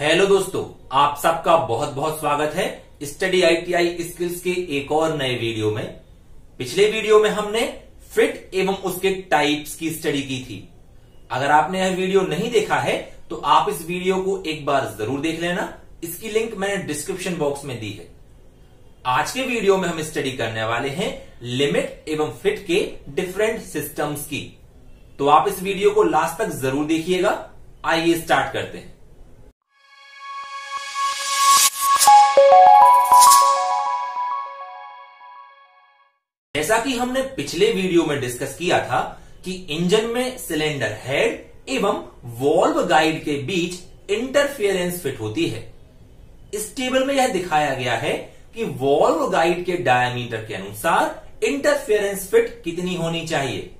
Hello दोस्तों, आप सबका बहुत बहुत स्वागत है स्टडी आईटीआई स्किल्स के एक और नए वीडियो में। पिछले वीडियो में हमने फिट एवं उसके टाइप्स की स्टडी की थी। अगर आपने यह वीडियो नहीं देखा है तो आप इस वीडियो को एक बार ज़रूर देख लेना। इसकी लिंक मैंने डिस्क्रिप्शन बॉक्स में दी है। आज के वीडियो में हम स्टडी करने वाले हैं लिमिट एवं फिट के डिफरेंट सिस्टम्स की। तो आप इस वीडियो को लास्ट तक ज़रूर देखिएगा। आइए स्टार्ट करते हैं। जैसा कि हमने पिछले वीडियो में डिस्कस किया था कि इंजन में सिलेंडर हेड एवं वॉल्व गाइड के बीच इंटरफियरेंस फिट होती है। इस टेबल में यह दिखाया गया है कि वॉल्व गाइड के डायमीटर के अनुसार इंटरफियरेंस फिट कितनी होनी चाहिए।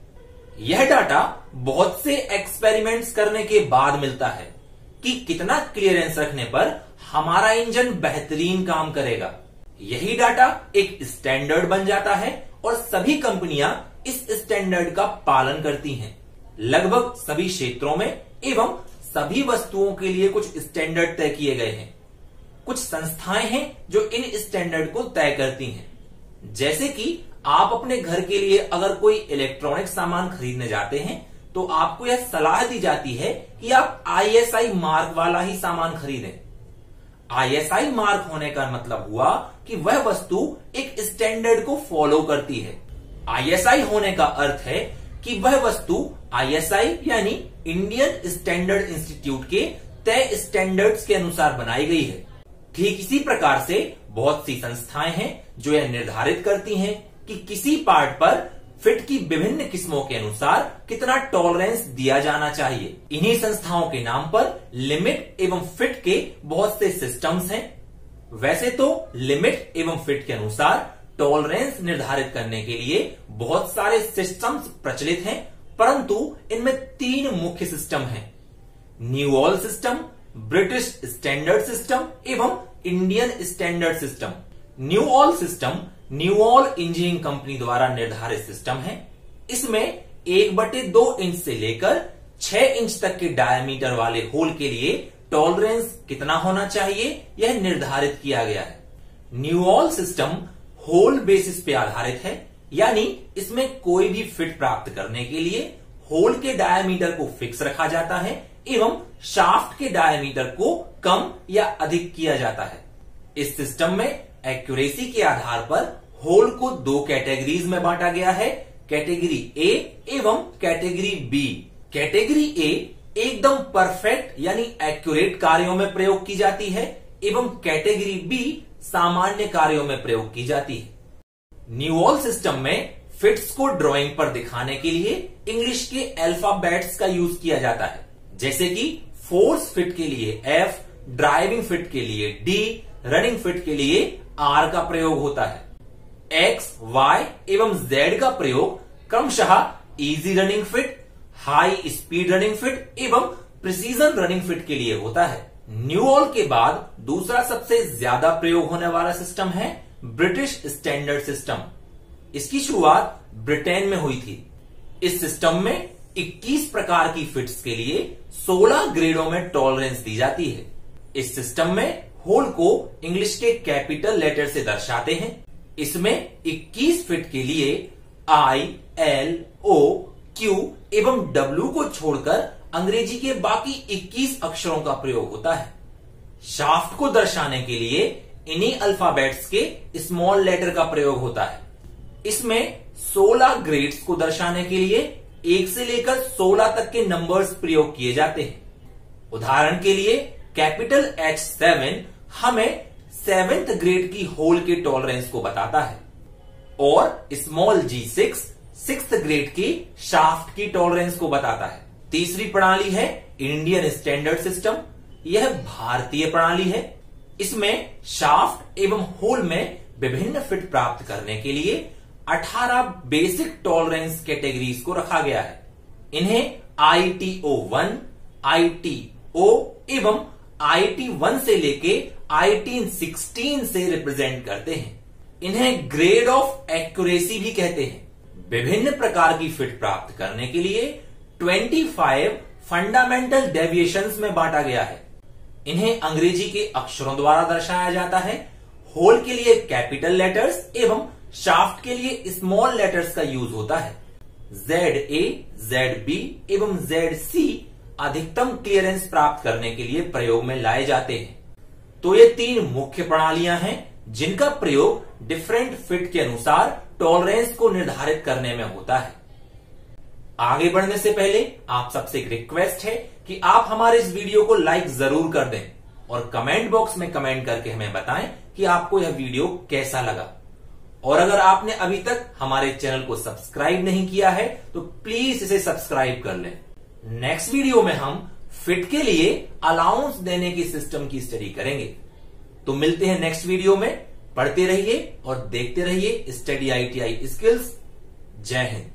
यह डाटा बहुत से एक्सपेरिमेंट्स करने के बाद मिलता है कि कितना क्लियरेंस रखने पर हमारा इंजन बेहतरीन काम करेगा। यही डाटा एक स्टैंडर्ड बन जाता है और सभी कंपनियाँ इस स्टैंडर्ड का पालन करती हैं। लगभग सभी क्षेत्रों में एवं सभी वस्तुओं के लिए कुछ स्टैंडर्ड तय किए गए हैं। कुछ संस्थाएँ हैं जो इन स्टैंडर्ड को तय करती हैं। जैसे कि आप अपने घर के लिए अगर कोई इलेक्ट्रॉनिक सामान खरीदने जाते हैं तो आपको यह सलाह दी जाती है कि आप आईएसआई मार्क वाला ही सामान खरीदें। आईएसआई मार्क होने का मतलब हुआ कि वह वस्तु एक स्टैंडर्ड को फॉलो करती है। आईएसआई होने का अर्थ है कि वह वस्तु आईएसआई यानी इंडियन स्टैंडर्ड इंस्टीट्यूट के तय स्टैंडर्ड्स के अनुसार बनाई गई है। ठीक इसी प्रकार से बहुत सी संस्थाएँ हैं जो यह निर्धारित करती हैं कि किसी पार्ट पर फिट की विभिन्न किस्मों के अनुसार कितना टॉलरेंस दिया जाना चाहिए। इन्हीं संस्थाओं के नाम पर लिमिट एवं फिट के बहुत से सिस्टम्स हैं। वैसे तो लिमिट एवं फिट के अनुसार टॉलरेंस निर्धारित करने के लिए बहुत सारे सिस्टम्स प्रचलित हैं, परंतु इनमें तीन मुख्य सिस्टम हैं। Newall system British standard system एवं Indian standard system Newall system Newall engineering company द्वारा निर्धारित सिस्टम है। इसमें एक बटे दो इंच से लेकर छह इंच तक के डायमीटर वाले होल के लिए टॉलरेंस कितना होना चाहिए, यह निर्धारित किया गया है। Knew all system hole basis पे आधारित है, यानी इसमें कोई भी फिट प्राप्त करने के लिए होल के डायमीटर को फिक्स रखा जाता है एवं शाफ्ट के डायमीटर को कम या अधिक किया जाता है। इस सिस्टम में एक्यूरेसी के आधार पर होल को दो कैटेगरीज में बांटा गया है कैटेगरी ए एवं कैटेगरी बी कैटेगरी ए एकदम परफेक्ट यानी एक्यूरेट कार्यों में प्रयोग की जाती है एवं कैटेगरी बी सामान्य कार्यों में प्रयोग की जाती है। न्यूऑल सिस्टम में फिट्स को ड्राइंग पर दिखाने के लिए इंग्लिश के अल्फाबेट्स का यूज़ किया जाता है। जैसे कि फोर्स फिट के लिए एफ़ ड्राइविंग फिट के लिए डी रनिंग फिट के लिए आर का प्रयोग होता है। एक्स वाई एवं जेड का प्रयोग क्रमशः easy running fit high speed running fit एवं प्रिसीजन रनिंग फिट के लिए होता है। न्यू ऑल के बाद दूसरा सबसे ज़्यादा प्रयोग होने वाला सिस्टम है ब्रिटिश स्टैंडर्ड सिस्टम इसकी शुरुआत ब्रिटेन में हुई थी। इस सिस्टम में 21 प्रकार की फिट्स के लिए 16 ग्रेडों में टॉलरेंस दी जाती है। इस सिस्टम में होल को इंग्लिश के कैपिटल लेटर से दर्शाते हैं। इसमें 21 फिट के लिए आई एल ओ क्यू एवं डब्ल्यू को छोड़कर अंग्रेज़ी के बाकी 21 अक्षरों का प्रयोग होता है। शाफ्ट को दर्शाने के लिए इन्हीं अल्फाबेट्स के स्मॉल लेटर का प्रयोग होता है। इसमें 16 ग्रेड्स को दर्शाने के लिए एक से लेकर सोलह तक के नंबर्स प्रयोग किए जाते हैं। उदाहरण के लिए कैपिटल एच सेवन हमें सेवेंथ ग्रेड की होल के टॉलरेंस को बताता है। और small G six six grade की शाफ्ट की टॉलरेंस को बताता है। तीसरी प्रणाली है इंडियन स्टैंडर्ड सिस्टम। यह भारतीय प्रणाली है। इसमें शाफ्ट एवं होल में विभिन्न फिट प्राप्त करने के लिए 18 बेसिक टॉलरेंस कैटेगरीज को रखा गया है। इन्हें आईटीओ वन आईटीओ एवं आईटी वन से लेके आईटी सिक्सटीन से रिप्रेजेंट करते हैं। इन्हें ग्रेड ऑफ़ एक्यूरेसी भी कहते हैं। विभिन्न प्रकार की फिट प्राप्त करने के लिए 25 फंडामेंटल डेविएशंस में बांटा गया है। इन्हें अंग्रेज़ी के अक्षरों द्वारा दर्शाया जाता है। होल के लिए कैपिटल लेटर्स एवं शाफ्ट के लिए स्मॉल लेटर्स का यूज़ होता है। जेड ए जेड बी एवं जेड सी अधिकतम क्लियरेंस प्राप्त करने के लिए प्रयोग में लाए जाते हैं। तो ये तीन मुख्य प्रणालियाँ हैं, जिनका प्रयोग डिफरेंट फिट के अनुसार टॉलरेंस को निर्धारित करने में होता है। आगे बढ़ने से पहले आप सबसे एक रिक्वेस्ट है कि आप हमारे इस वीडियो को लाइक ज़रूर कर दें और कमेंट बॉक्स में कमेंट करके हमें बताएँ कि आपको यह वीडियो कैसा लगा। और अगर आपने अभी तक हमारे चैनल को सब्सक्राइब नहीं किया है तो प्लीज़ इसे सब्सक्राइब कर लें। नेक्स्ट वीडियो में हम फिट के लिए अलाउंस देने की सिस्टम की स्टडी करेंगे। तो मिलते हैं नेक्स्ट वीडियो में। पढ़ते रहिए और देखते रहिए स्टडी आईटीआई स्किल्स जय हिंद।